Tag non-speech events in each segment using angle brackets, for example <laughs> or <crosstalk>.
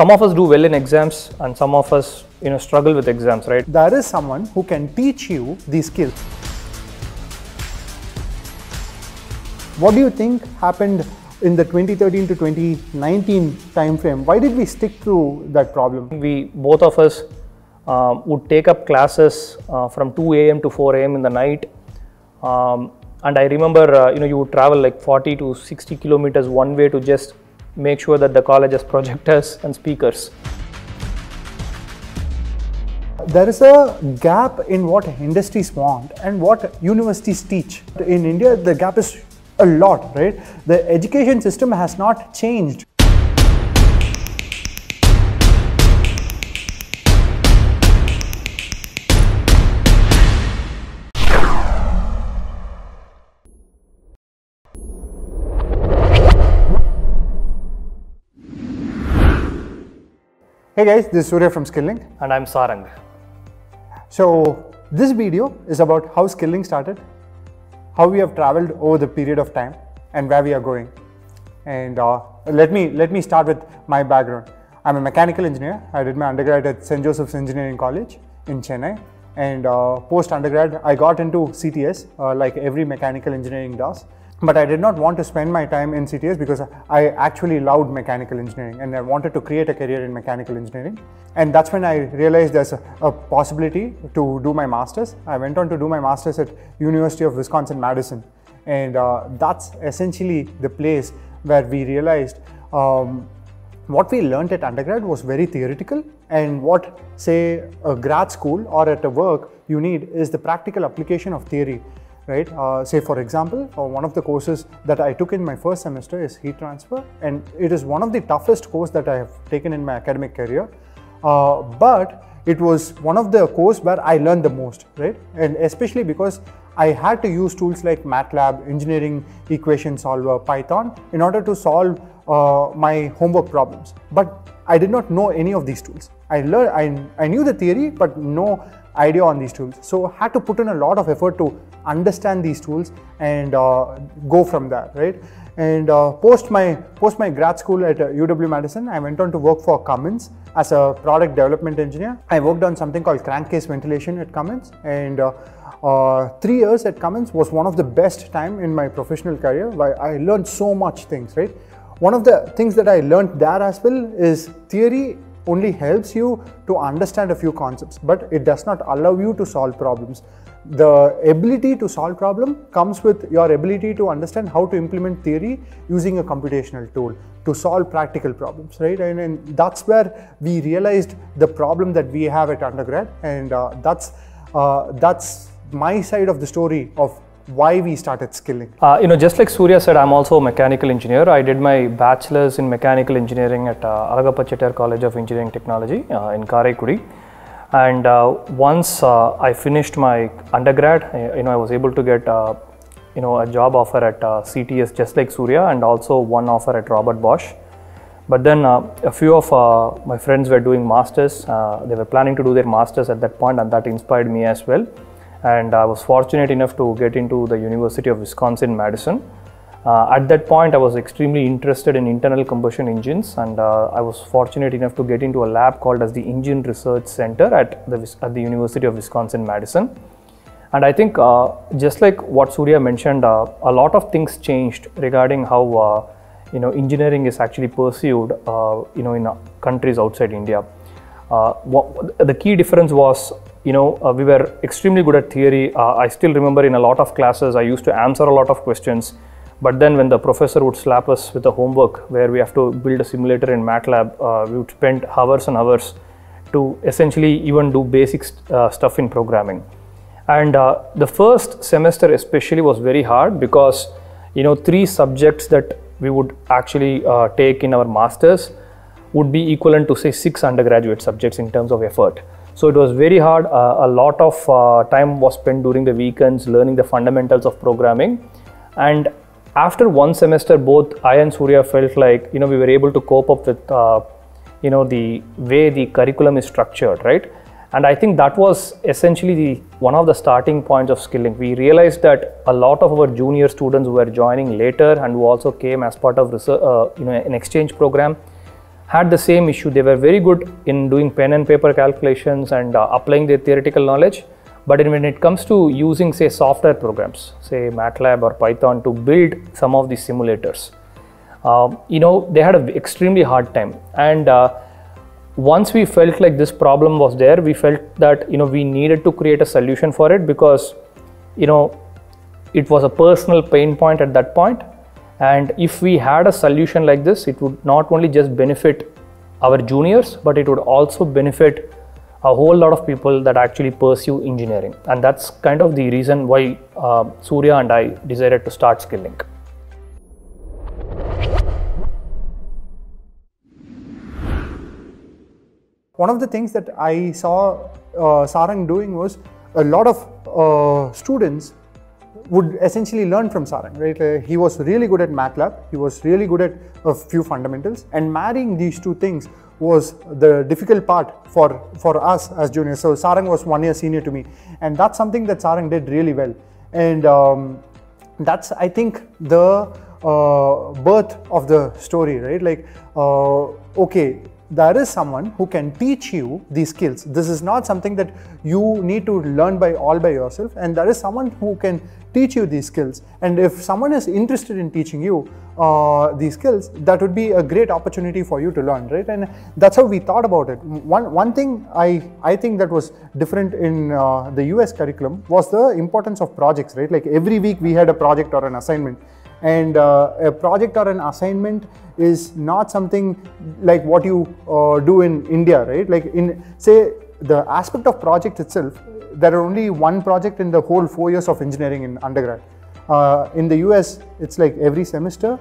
some of us do well in exams and some of us you know struggle with exams right There is someone who can teach you these skills. What do you think happened in the 2013 to 2019 time frame? Why did we stick to that problem? we both of us um, would take up classes uh, from 2 a.m. to 4 a.m. in the night um, and i remember uh, you know you would travel like 40 to 60 kilometers one way to just make sure that the college has projectors and speakers There is a gap in what industries want and what universities teach. In India, the gap is a lot, right? The education system has not changed. Hey guys, this is Surya from Skill-Lync. and i'm sarang So this video is about how Skill-Lync started, how we have traveled over the period of time, and where we are going. And uh, let me let me start with my background. I'm a mechanical engineer. I did my undergrad at St. Joseph's Engineering College in Chennai, and uh, post undergrad I got into CTS uh, like every mechanical engineering does. But I did not want to spend my time in CTS because I actually loved mechanical engineering and I wanted to create a career in mechanical engineering. And that's when I realized there's a, a possibility to do my master's. I went on to do my master's at University of Wisconsin-Madison. And uh, that's essentially the place where we realized um, what we learned at undergrad was very theoretical and what say a grad school or at a work you need is the practical application of theory right? Uh, say for example uh, one of the courses that i took in my first semester is heat transfer and it is one of the toughest course that i have taken in my academic career. Uh, but it was one of the course where i learned the most right? And especially because i had to use tools like matlab engineering equation solver python in order to solve uh, my homework problems. But i did not know any of these tools. I learned I, I knew the theory but no idea on these tools. So had to put in a lot of effort to understand these tools and uh, go from there right? And uh, post my post my grad school at uh, uw madison i went on to work for cummins as a product development engineer. I worked on something called crankcase ventilation at cummins. And uh, uh, three years at cummins was one of the best time in my professional career i learned so much things right? One of the things that i learned there as well is theory only helps you to understand a few concepts but it does not allow you to solve problems. The ability to solve problem comes with your ability to understand how to implement theory using a computational tool to solve practical problems right? And, and that's where we realized the problem that we have at undergrad. And uh, that's uh, that's my side of the story of why we started Skill-Lync Uh, you know, just like Surya said, I'm also a mechanical engineer. I did my bachelor's in mechanical engineering at uh, College of Engineering Technology uh, in Karaikudi. And uh, once uh, I finished my undergrad, uh, you know, I was able to get, uh, you know, a job offer at CTS just like Surya and also one offer at Robert Bosch. But then a few of my friends were doing masters. They were planning to do their masters at that point, and that inspired me as well. And I was fortunate enough to get into the University of Wisconsin Madison. Uh, at that point, I was extremely interested in internal combustion engines, and uh, I was fortunate enough to get into a lab called as the Engine Research Center at the at the University of Wisconsin Madison. And I think uh, just like what Surya mentioned, uh, a lot of things changed regarding how uh, you know engineering is actually pursued uh, you know in countries outside India. What, the key difference was you know uh, we were extremely good at theory. Uh, I still remember in a lot of classes I used to answer a lot of questions, but then when the professor would slap us with the homework where we have to build a simulator in MATLAB, uh, we would spend hours and hours to essentially even do basic st- uh, stuff in programming. And uh, the first semester especially was very hard because you know three subjects that we would actually uh, take in our masters would be equivalent to say six undergraduate subjects in terms of effort so it was very hard. Uh, a lot of uh, time was spent during the weekends learning the fundamentals of programming. And after one semester both i and surya felt like you know we were able to cope up with uh, you know the way the curriculum is structured right? And i think that was essentially the one of the starting points of skilling. We realized that a lot of our junior students who were joining later and who also came as part of research, uh, you know an exchange program had the same issue. They were very good in doing pen and paper calculations and uh, applying their theoretical knowledge. But when it comes to using, say, software programs, say MATLAB or Python, to build some of these simulators, um, you know, they had an extremely hard time. And uh, once we felt like this problem was there, we felt that you know we needed to create a solution for it because you know it was a personal pain point at that point and if we had a solution like this it would not only just benefit our juniors but it would also benefit a whole lot of people that actually pursue engineering. And that's kind of the reason why uh, surya and i decided to start Skill-Lync one of the things that I saw uh, Sarang doing was a lot of uh, students would essentially learn from Sarang, right? Uh, he was really good at MATLAB, he was really good at a few fundamentals, and marrying these two things was the difficult part for, for us as juniors. So Sarang was one year senior to me, and that's something that Sarang did really well. And um, that's, I think, the uh, birth of the story, right? Like, uh, okay, there is someone who can teach you these skills. This is not something that you need to learn by all by yourself, and there is someone who can teach you these skills. And if someone is interested in teaching you uh, these skills, that would be a great opportunity for you to learn, right? And that's how we thought about it. One one thing I I think that was different in uh, the US curriculum was the importance of projects, right? Like every week we had a project or an assignment and uh, a project or an assignment is not something like what you uh, do in India, right? Like in say the aspect of project itself, there are only one project in the whole four years of engineering in undergrad. Uh, in the US, it's like every semester.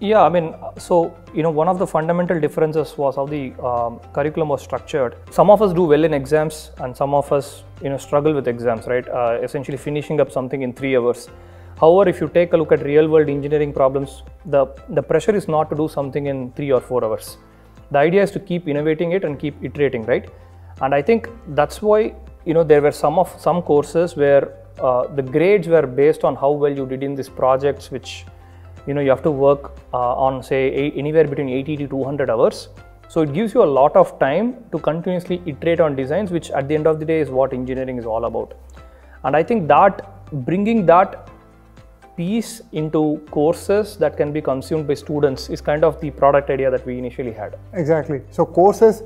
Yeah, I mean, so you know, one of the fundamental differences was how the um, curriculum was structured. Some of us do well in exams, and some of us, you know, struggle with exams, right? Uh, essentially, finishing up something in three hours. However, if you take a look at real world engineering problems, the, the pressure is not to do something in three or four hours. The idea is to keep innovating it and keep iterating, right? And I think that's why, you know, there were some of some courses where uh, the grades were based on how well you did in these projects, which, you know, you have to work uh, on say a, anywhere between 80 to 200 hours. So it gives you a lot of time to continuously iterate on designs, which at the end of the day is what engineering is all about. And I think that bringing that piece into courses that can be consumed by students is kind of the product idea that we initially had. Exactly. So courses,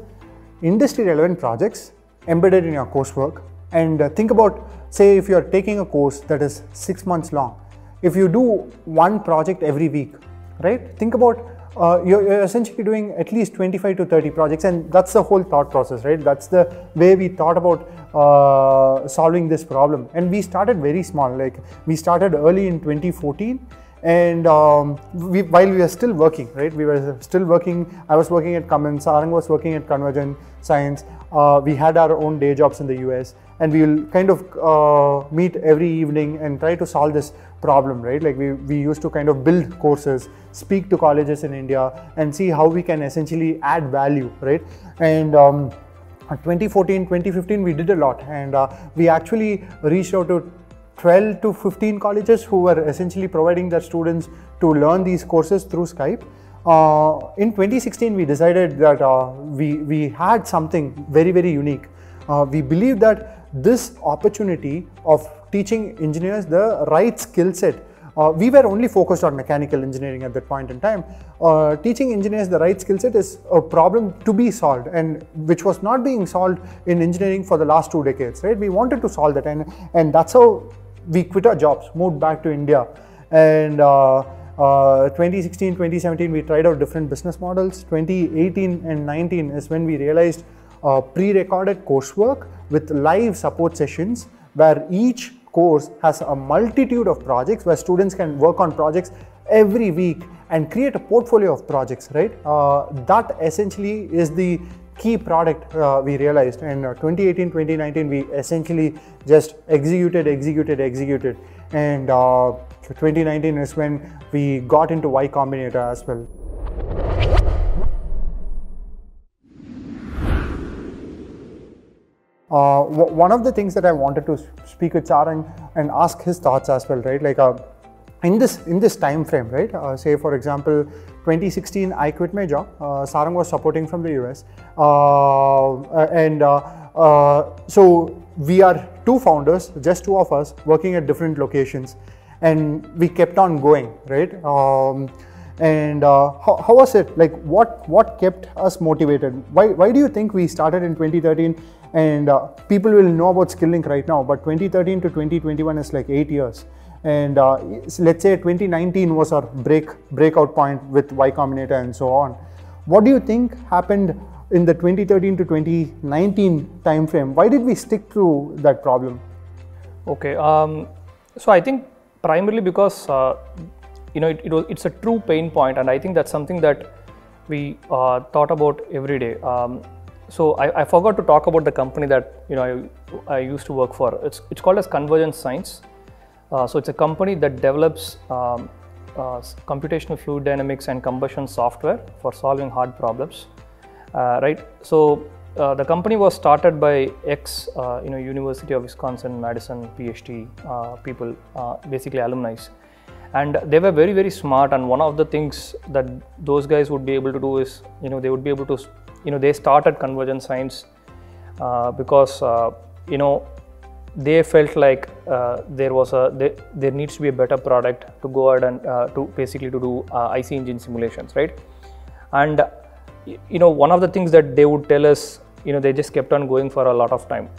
industry relevant projects embedded in your coursework and uh, think about say if you are taking a course that is 6 months long if you do one project every week right think about uh, you're, you're, essentially doing at least 25 to 30 projects and that's the whole thought process right that's the way we thought about uh, solving this problem and we started very small like we started early in 2014 and um, we, while we were still working right we were still working i was working at cummins sarang was working at convergent science uh, we had our own day jobs in the us and we will kind of uh, meet every evening and try to solve this problem, right? Like we, we used to kind of build courses, speak to colleges in India and see how we can essentially add value, right? And um, 2014, 2015, we did a lot and uh, we actually reached out to 12 to 15 colleges who were essentially providing their students to learn these courses through Skype. Uh, in 2016, we decided that uh, we, we had something very, very unique. Uh, we believe that this opportunity of teaching engineers the right skill set. Uh, we were only focused on mechanical engineering at that point in time. Uh, teaching engineers the right skill set is a problem to be solved and which was not being solved in engineering for the last two decades, right? We wanted to solve that and, and that's how we quit our jobs, moved back to India and uh, uh, 2016, 2017, we tried out different business models. 2018 and 19 is when we realized uh, pre-recorded coursework with live support sessions where each course has a multitude of projects where students can work on projects every week and create a portfolio of projects, right? Uh, that essentially is the key product uh, we realized. And uh, 2018 2019 we essentially just executed executed executed. And uh, 2019 is when we got into y combinator as well Uh, one of the things that I wanted to speak with Sarang and ask his thoughts as well, right? Like, uh, in this in this time frame, right? Uh, say for example, 2016, I quit my job. Uh, Sarang was supporting from the US, uh, and uh, uh, so we are two founders, just two of us, working at different locations, and we kept on going, right? Um, and uh, how, how was it? Like, what what kept us motivated? Why why do you think we started in 2013? And uh, people will know about Skill-Lync right now, but 2013 to 2021 is like eight years and uh, let's say 2019 was our break breakout point with Y Combinator and so on. What do you think happened in the 2013 to 2019 timeframe? Why did we stick to that problem? Okay, um, so I think primarily because uh, you know it, it was it's a true pain point, and I think that's something that we uh, thought about every day. Um, so I, I, forgot to talk about the company that you know I, I used to work for. It's it's called as Convergent Science. Uh, so it's a company that develops um, uh, computational fluid dynamics and combustion software for solving hard problems, uh, right? So uh, the company was started by ex, uh, you know, University of Wisconsin Madison PhD uh, people, basically alumni, and they were very very smart. And one of the things that those guys would be able to do is, you know, they would be able to, you know, they started Convergent Science because, you know, they felt like uh, there was a there, there, needs to be a better product to go ahead and uh, to basically to do uh, IC engine simulations, right? And you know one of the things that they would tell us, you know, they just kept on going for a lot of time,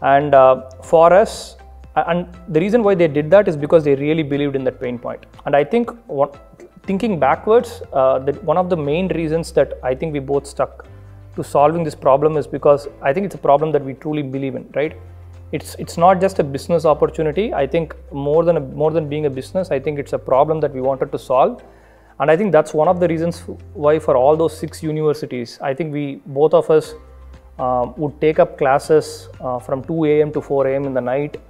and uh, for us, and the reason why they did that is because they really believed in that pain point. And I think thinking backwards, uh, that one of the main reasons that I think we both stuck to solving this problem is because I think it's a problem that we truly believe in, right? it's it's not just a business opportunity. I think more than a, more than being a business i think it's a problem that we wanted to solve. And i think that's one of the reasons why for all those six universities i think we both of us um, would take up classes uh, from 2 a.m to 4 a.m in the night.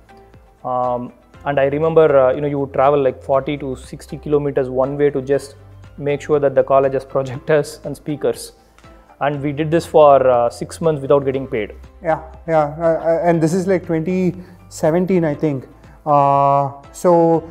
Um, and i remember uh, you know you would travel like 40 to 60 kilometers one way to just make sure that the college has <laughs> projectors and speakers and we did this for uh, six months without getting paid. Yeah, yeah, uh, uh and this is like 2017, I think. Uh, so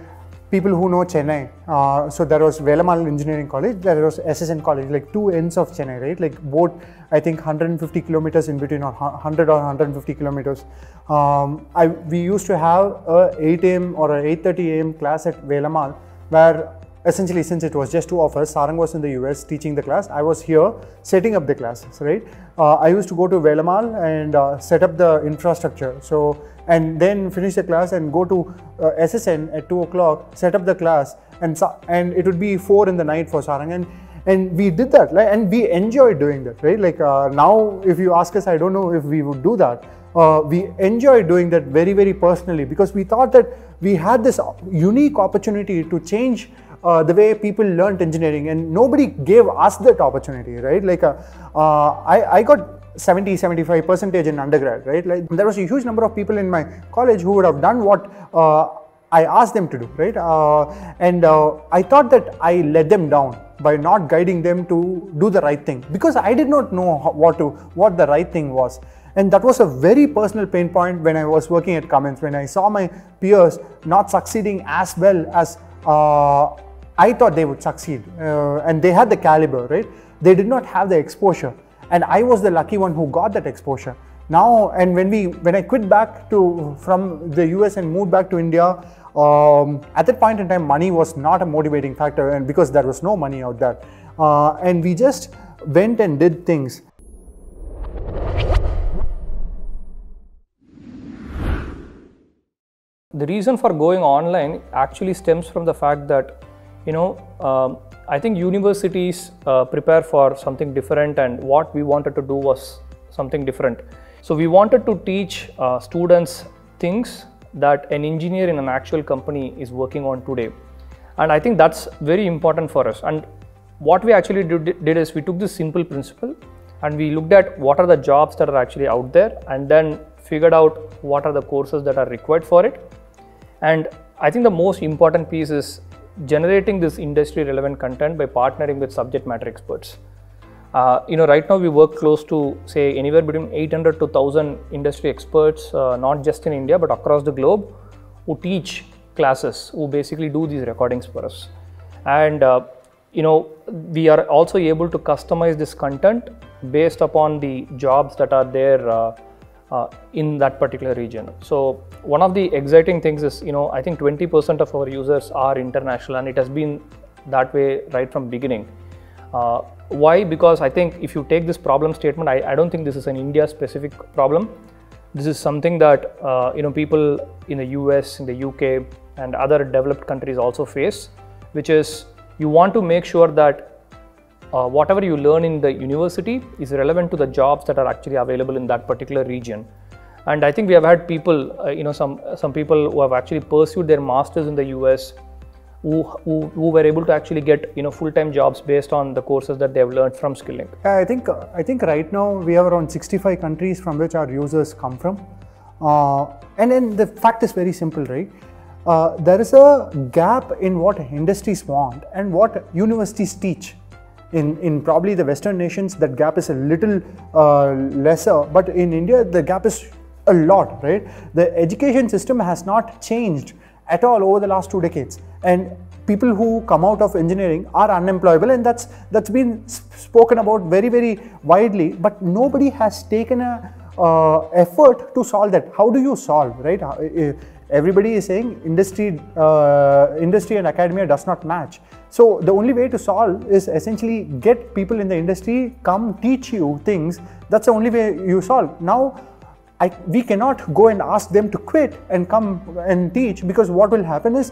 people who know Chennai, uh, so there was Velammal Engineering College, there was SSN College, like two ends of Chennai, right? Like both, I think 150 kilometers in between, or 100 or 150 kilometers. Um, I we used to have a 8 a.m. or a 8:30 a.m. class at Velammal, where essentially since it was just two of us, Sarang was in the US teaching the class, I was here setting up the classes, right? Uh, I used to go to Velammal and uh, set up the infrastructure. So, and then finish the class and go to uh, SSN at 2 o'clock, set up the class and, and it would be 4 in the night for Sarang. And, and we did that, right? And we enjoyed doing that, right? Like uh, now, if you ask us, I don't know if we would do that. Uh, we enjoyed doing that very, very personally because we thought that we had this unique opportunity to change uh, the way people learned engineering and nobody gave us that opportunity right? Like uh, uh, I, I got 70 75 percentage in undergrad right? Like there was a huge number of people in my college who would have done what uh, I asked them to do right? Uh, and I thought that I let them down by not guiding them to do the right thing because I did not know what to what the right thing was. And that was a very personal pain point when I was working at Cummins when I saw my peers not succeeding as well as uh, I thought they would succeed uh, and they had the caliber, right? They did not have the exposure. And I was the lucky one who got that exposure. Now, and when we, when I quit back to, from the US and moved back to India, um, at that point in time, money was not a motivating factor and because there was no money out there. Uh, and we just went and did things. The reason for going online actually stems from the fact that you know, um, I think universities uh, prepare for something different, and what we wanted to do was something different. So, we wanted to teach uh, students things that an engineer in an actual company is working on today. And I think that's very important for us. And what we actually did, did is we took this simple principle and we looked at what are the jobs that are actually out there and then figured out what are the courses that are required for it. And I think the most important piece is generating this industry relevant content by partnering with subject matter experts. Uh, you know, right now we work close to say anywhere between 800 to 1000 industry experts, uh, not just in India but across the globe, who teach classes who basically do these recordings for us and uh, you know we are also able to customize this content based upon the jobs that are there uh, in that particular region. So one of the exciting things is you know i think 20% of our users are international and it has been that way right from beginning. Uh, why? Because i think if you take this problem statement I, I don't think this is an india specific problem. This is something that uh, you know people in the us in the uk and other developed countries also face which is you want to make sure that uh, whatever you learn in the university is relevant to the jobs that are actually available in that particular region and i think we have had people uh, you know some some people who have actually pursued their masters in the us who, who, who were able to actually get you know full-time jobs based on the courses that they have learned from Skill-Lync Yeah, I think I think right now we have around 65 countries from which our users come from, uh, and then the fact is very simple, right? Uh, there is a gap in what industries want and what universities teach. In in probably the Western nations, that gap is a little uh, lesser, but in India, the gap is a lot, right? The education system has not changed at all over the last two decades, and people who come out of engineering are unemployable and that's that's been spoken about very very widely. But nobody has taken a uh, effort to solve that. How do you solve right? Uh, everybody is saying industry uh, industry and academia does not match. So the only way to solve is essentially get people in the industry come teach you things. That's the only way you solve. Now I, we cannot go and ask them to quit and come and teach because what will happen is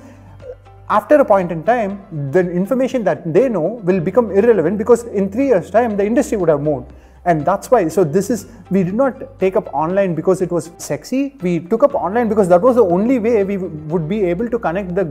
after a point in time the information that they know will become irrelevant because in three years time the industry would have moved and that's why so this is we did not take up online because it was sexy. We took up online because that was the only way we would be able to connect the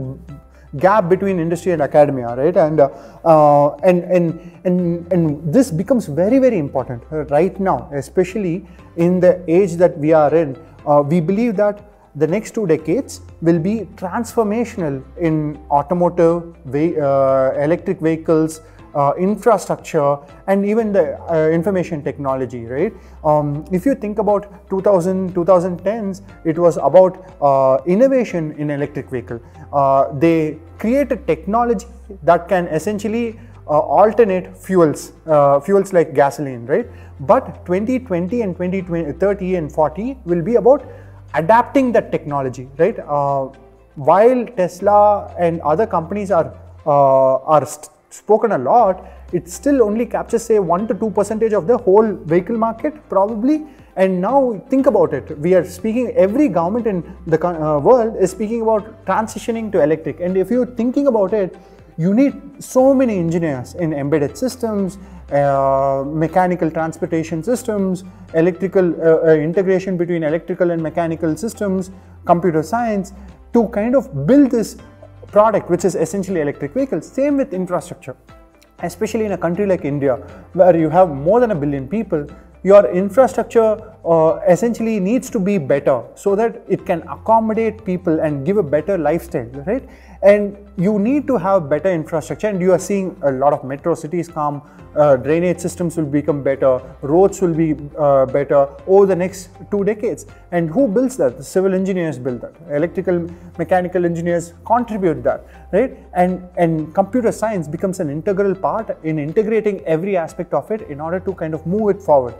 gap between industry and academia right? And uh, uh, and, and and and this becomes very very important uh, right now especially in the age that we are in. Uh, we believe that the next two decades will be transformational in automotive ve- uh, electric vehicles uh, infrastructure and even the uh, information technology right? Um, if you think about 2000 2010s it was about uh, innovation in electric vehicle. Uh, they created technology that can essentially uh, alternate fuels uh, fuels like gasoline right? But 2020 and 2020 30 and 40 will be about adapting that technology right? Uh, while tesla and other companies are uh, are spoken a lot it still only captures say 1 to 2 percentage of the whole vehicle market probably. And now think about it. We are speaking every government in the uh, world is speaking about transitioning to electric. And if you're thinking about it you need so many engineers in embedded systems uh, mechanical transportation systems electrical uh, uh, integration between electrical and mechanical systems computer science to kind of build this product which is essentially electric vehicles same with infrastructure. Especially in a country like India, where you have more than a billion people, your infrastructure uh, essentially needs to be better so that it can accommodate people and give a better lifestyle, right? And you need to have better infrastructure, and you are seeing a lot of metro cities come, uh, drainage systems will become better, roads will be uh, better over the next two decades. And who builds that? The civil engineers build that, electrical, mechanical engineers contribute that, right? And and computer science becomes an integral part in integrating every aspect of it in order to kind of move it forward.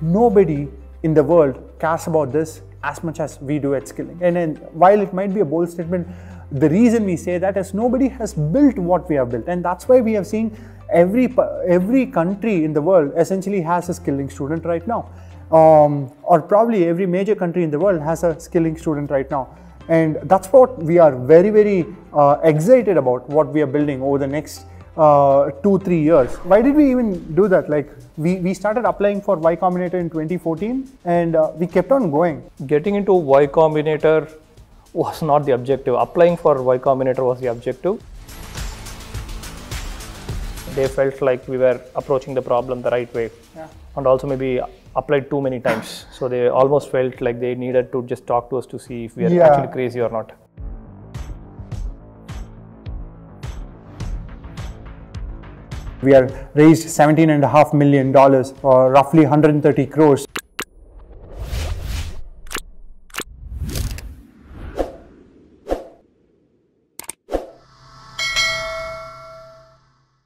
Nobody in the world cares about this as much as we do at Skill-Lync. And then while it might be a bold statement, the reason we say that is nobody has built what we have built, and that's why we have seen every every country in the world essentially has a Skill-Lync student right now, um, or probably every major country in the world has a Skill-Lync student right now, and that's what we are very very uh, excited about what we are building over the next uh, two three years. Why did we even do that? Like we we started applying for Y Combinator in 2014, and uh, we kept on going. getting into Y Combinator was not the objective. Applying for Y Combinator was the objective. They felt like we were approaching the problem the right way, and also maybe applied too many times. So they almost felt like they needed to just talk to us to see if we are Yeah. actually crazy or not. We have raised 17 and a half million dollars, or roughly 130 crores.